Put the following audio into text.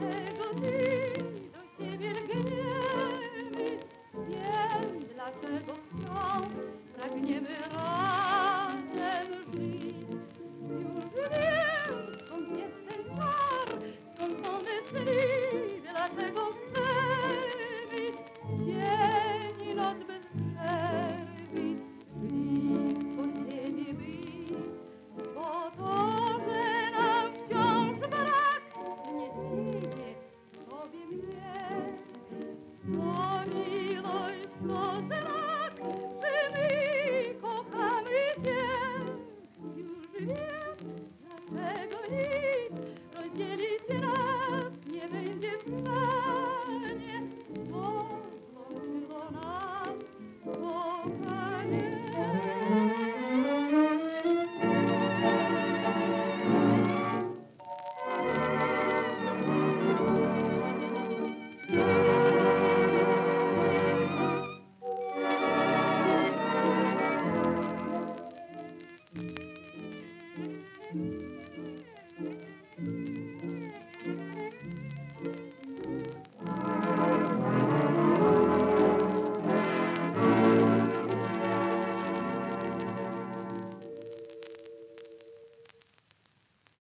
tego dnia. Kochanie Música